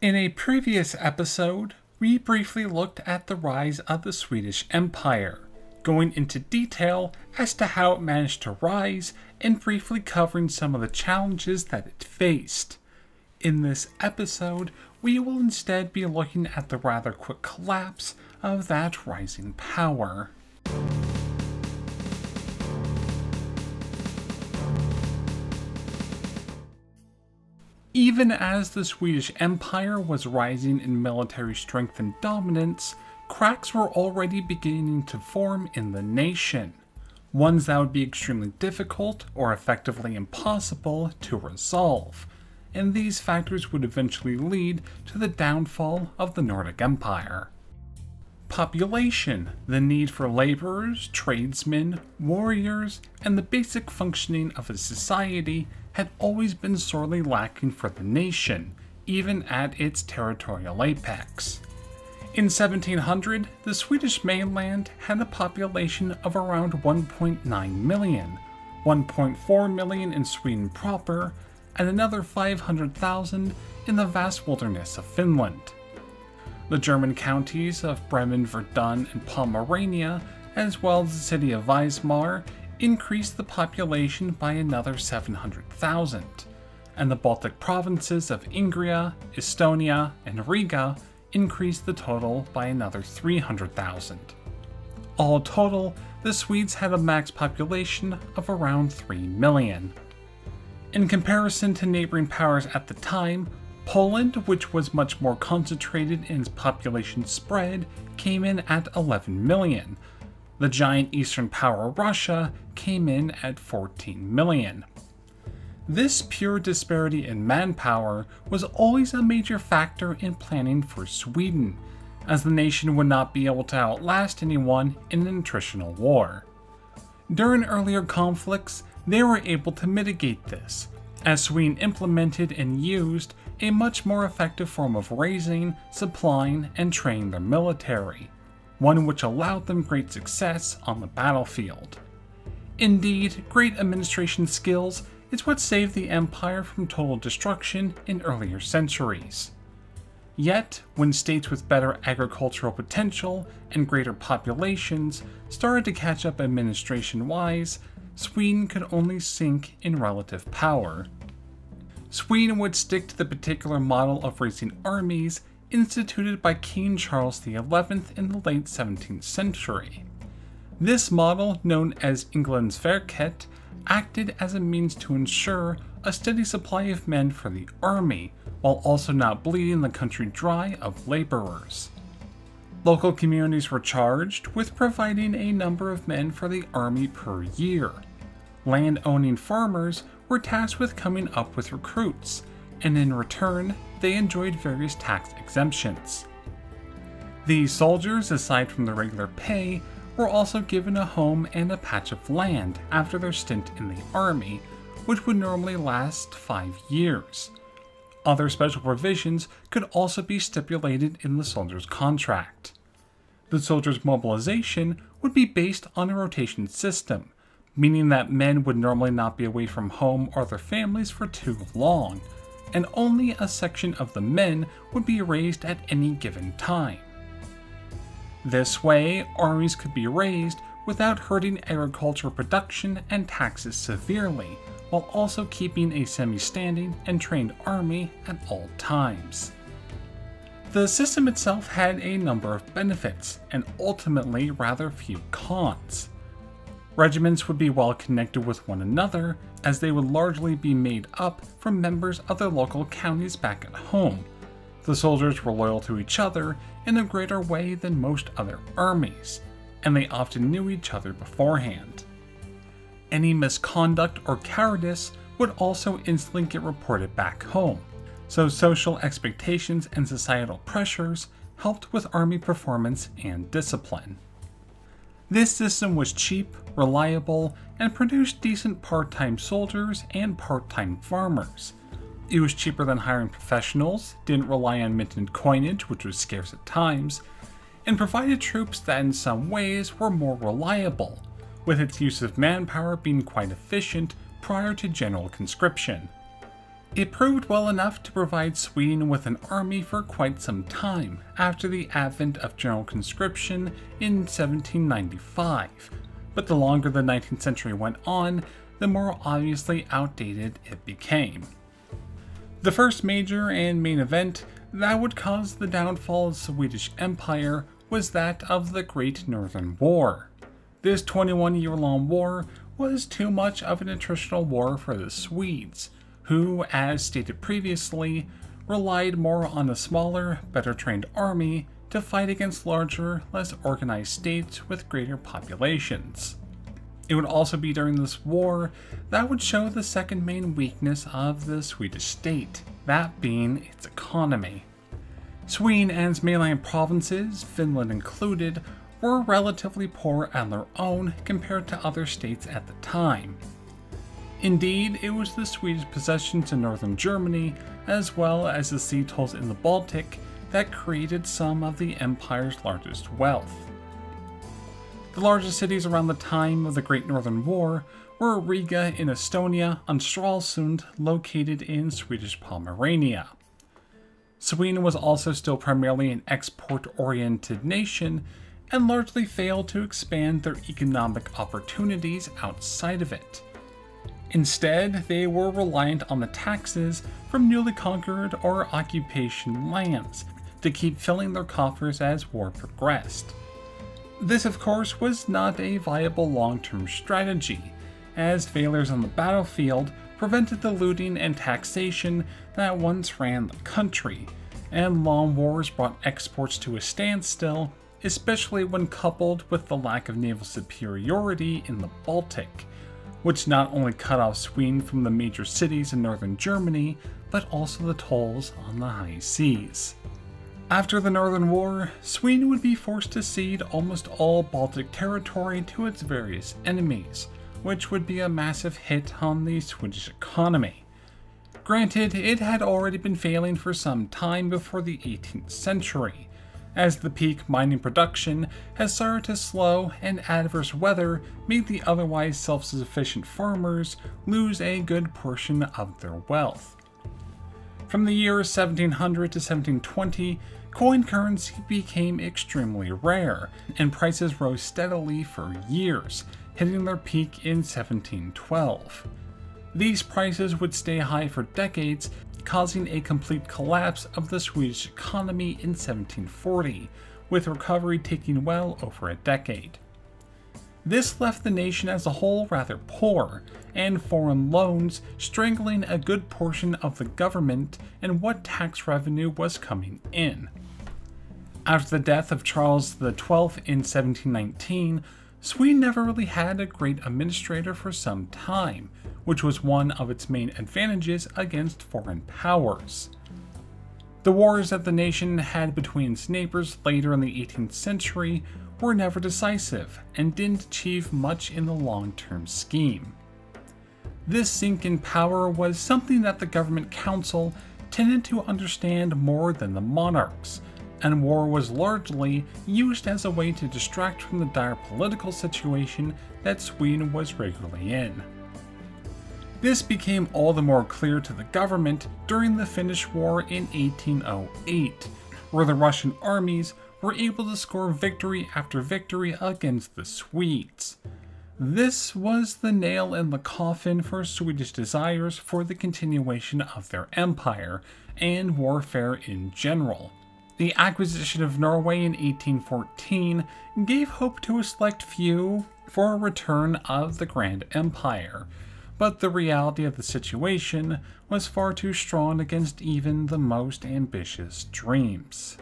In a previous episode, we briefly looked at the rise of the Swedish Empire, going into detail as to how it managed to rise and briefly covering some of the challenges that it faced. In this episode, we will instead be looking at the rather quick collapse of that rising power. Even as the Swedish Empire was rising in military strength and dominance, cracks were already beginning to form in the nation. Ones that would be extremely difficult or effectively impossible to resolve, and these factors would eventually lead to the downfall of the Nordic Empire. Population, the need for laborers, tradesmen, warriors, and the basic functioning of a society had always been sorely lacking for the nation, even at its territorial apex. In 1700, the Swedish mainland had a population of around 1.9 million, 1.4 million in Sweden proper, and another 500,000 in the vast wilderness of Finland. The German counties of Bremen, Verden, and Pomerania, as well as the city of Wismar, increased the population by another 700,000, and the Baltic provinces of Ingria, Estonia, and Riga increased the total by another 300,000. All total, the Swedes had a max population of around 3 million. In comparison to neighboring powers at the time, Poland, which was much more concentrated in its population spread, came in at 11 million, the giant eastern power Russia came in at 14 million. This pure disparity in manpower was always a major factor in planning for Sweden, as the nation would not be able to outlast anyone in an attritional war. During earlier conflicts, they were able to mitigate this, as Sweden implemented and used a much more effective form of raising, supplying, and training their military one which allowed them great success on the battlefield. Indeed, great administration skills is what saved the empire from total destruction in earlier centuries. Yet, when states with better agricultural potential and greater populations started to catch up administration wise, Sweden could only sink in relative power. Sweden would stick to the particular model of raising armies instituted by King Charles XI in the late 17th century. This model, known as Indelningsverket, acted as a means to ensure a steady supply of men for the army, while also not bleeding the country dry of laborers. Local communities were charged with providing a number of men for the army per year. Land owning farmers were tasked with coming up with recruits, and in return, they enjoyed various tax exemptions. The soldiers, aside from the regular pay, were also given a home and a patch of land after their stint in the army, which would normally last five years. Other special provisions could also be stipulated in the soldier's contract. The soldier's mobilization would be based on a rotation system, meaning that men would normally not be away from home or their families for too long, and only a section of the men would be raised at any given time. This way, armies could be raised without hurting agricultural production and taxes severely, while also keeping a semi standing and trained army at all times. The system itself had a number of benefits, and ultimately rather few cons. Regiments would be well connected with one another, as they would largely be made up from members of their local counties back at home. The soldiers were loyal to each other in a greater way than most other armies, and they often knew each other beforehand. Any misconduct or cowardice would also instantly get reported back home, so social expectations and societal pressures helped with army performance and discipline. This system was cheap, reliable, and produced decent part time soldiers and part time farmers. It was cheaper than hiring professionals, didn't rely on minted coinage, which was scarce at times, and provided troops that in some ways were more reliable, with its use of manpower being quite efficient prior to general conscription. It proved well enough to provide Sweden with an army for quite some time after the advent of general conscription in 1795, but the longer the 19th century went on, the more obviously outdated it became. The first major and main event that would cause the downfall of the Swedish Empire was that of the Great Northern War. This 21 year long war was too much of an attritional war for the Swedes, who, as stated previously, relied more on a smaller, better trained army to fight against larger, less organized states with greater populations. It would also be during this war that would show the second main weakness of the Swedish state, that being its economy. Sweden and its mainland provinces, Finland included, were relatively poor on their own compared to other states at the time. Indeed, it was the Swedish possessions in northern Germany, as well as the sea tolls in the Baltic, that created some of the empire's largest wealth. The largest cities around the time of the Great Northern War were Riga in Estonia and Stralsund, located in Swedish Pomerania. Sweden was also still primarily an export oriented nation and largely failed to expand their economic opportunities outside of it. Instead, they were reliant on the taxes from newly conquered or occupation lands to keep filling their coffers as war progressed. This, of course, was not a viable long term strategy, as failures on the battlefield prevented the looting and taxation that once ran the country, and long wars brought exports to a standstill, especially when coupled with the lack of naval superiority in the Baltic which not only cut off Sweden from the major cities in northern Germany, but also the tolls on the high seas. After the Northern War, Sweden would be forced to cede almost all Baltic territory to its various enemies, which would be a massive hit on the Swedish economy. Granted, it had already been failing for some time before the 18th century, as the peak mining production has started to slow and adverse weather made the otherwise self sufficient farmers lose a good portion of their wealth. From the year 1700 to 1720, coin currency became extremely rare, and prices rose steadily for years, hitting their peak in 1712. These prices would stay high for decades causing a complete collapse of the Swedish economy in 1740, with recovery taking well over a decade. This left the nation as a whole rather poor, and foreign loans strangling a good portion of the government and what tax revenue was coming in. After the death of Charles XII in 1719, Sweden never really had a great administrator for some time, which was one of its main advantages against foreign powers. The wars that the nation had between its neighbors later in the 18th century were never decisive and didn't achieve much in the long term scheme. This sink in power was something that the government council tended to understand more than the monarchs, and war was largely used as a way to distract from the dire political situation that Sweden was regularly in. This became all the more clear to the government during the Finnish War in 1808, where the Russian armies were able to score victory after victory against the Swedes. This was the nail in the coffin for Swedish desires for the continuation of their empire and warfare in general. The acquisition of Norway in 1814 gave hope to a select few for a return of the Grand Empire, but the reality of the situation was far too strong against even the most ambitious dreams.